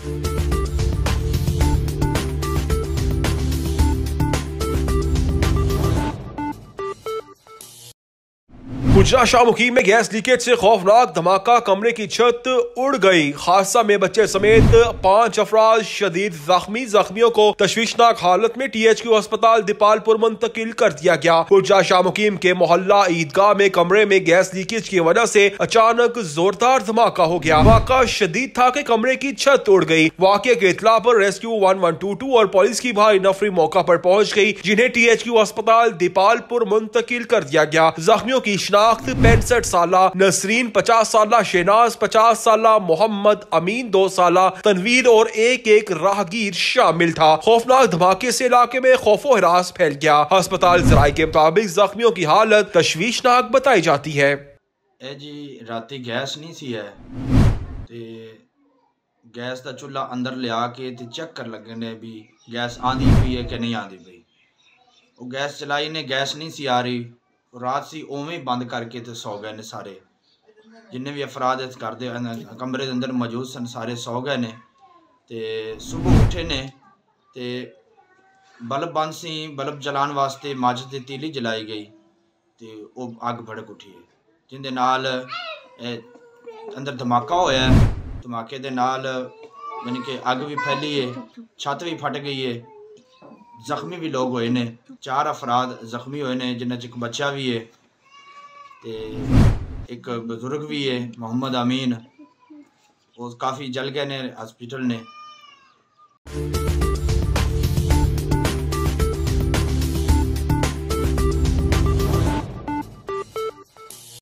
Thank you. गुजरा शाह मुकीम में gas leakage से खौफनाक धमाका, कमरे की छत उड़ गई। हादसा में बच्चे समेत पाँच अफराज शदीद जख्मी जख्मियों को तशवीशनाक हालत में टीएचक्यू अस्पताल दीपालपुर मुंतकिल कर दिया गया। गुजरा शाह मुकीम के मोहल्ला ईदगाह में कमरे में गैस लीकेज की वजह से अचानक जोरदार धमाका हो गया। धमाका शदीद था कि कमरे की छत उड़ गई। वाक्य के इतला पर rescue one one two two और पुलिस की भारी नफरी मौका पर पहुँच गई, जिन्हें टी एच क्यू अस्पताल दीपालपुर मुंतकिल कर दिया गया। जख्मियों की शिनाख्त पैंसठ साल नसरीन पचास साल शहनाज पचास साल मोहम्मद अमीन दो साल तनवीर और एक एक राहगीर शामिल था खौफनाक धमाके से इलाके में खौफो हरास फैल गया अस्पताल जराये के मुताबिक जख्मियों की हालत तशवीशनाक बताई जाती है ਇਹ ਜੀ ਰਾਤੀ ਗੈਸ ਨਹੀਂ ਸੀ ਹੈ ਤੇ ਗੈਸ ਦਾ ਚੁੱਲ੍ਹਾ ਅੰਦਰ ਲਿਆ ਕੇ ਤੇ ਚੈੱਕ ਕਰ ਲੱਗੇ ਨੇ ਵੀ ਗੈਸ ਆਂਦੀ ਪਈ ਹੈ ਕਿ ਨਹੀਂ ਆਂਦੀ ਪਈ ਉਹ ਗੈਸ ਚਲਾਈ ਨੇ ਗੈਸ ਨਹੀਂ ਸੀ ਆ ਰਹੀ ਰਾਤ ਸੀ, ਉਵੇਂ ਹੀ ਬੰਦ ਕਰਕੇ ਤੇ ਸੌ ਗਏ ਨੇ ਸਾਰੇ। ਜਿੰਨੇ ਵੀ ਅਫਰਾਦ ਇਸ ਕਰਦੇ ਦੇ ਕਮਰੇ ਦੇ ਅੰਦਰ ਮੌਜੂਦ ਸਨ, ਸਾਰੇ ਸੌ ਗਏ ਨੇ। ਤੇ ਸਵੇਰ ਉੱਠੇ ਨੇ ਤੇ ਬਲਬ ਬੰਦ ਸੀ, ਬਲਬ ਜਲਾਉਣ ਵਾਸਤੇ ਮਾਚਿਸ ਦੀ ਤੀਲੀ ਜਲਾਈ ਗਈ ਤੇ ਉਹ ਅੱਗ ਭੜਕ ਉੱਠੀ ਹੈ। ਜਿਹਦੇ ਨਾਲ ਅੰਦਰ ਧਮਾਕਾ ਹੋਇਆ ਧਮਾਕੇ ਦੇ ਨਾਲ ਯਾਨੀ ਕਿ ਅੱਗ ਵੀ ਫੈਲੀ ਏ ਛੱਤ ਵੀ ਫਟ ਗਈ ਹੈ। ਜ਼ਖਮੀ ਵੀ ਲੋਕ ਹੋਏ ਨੇ ਚਾਰ ਅਫਰਾਦ ਜ਼ਖਮੀ ਹੋਏ ਨੇ ਜਿਨ੍ਹਾਂ 'ਚ ਇੱਕ ਬੱਚਾ ਵੀ ਹੈ ਤੇ ਇੱਕ ਬਜ਼ੁਰਗ ਵੀ ਹੈ ਮੁਹੰਮਦ ਅਮੀਨ ਉਹ ਕਾਫੀ ਜਲ ਗਏ ਨੇ ਹਸਪੀਟਲ ਨੇ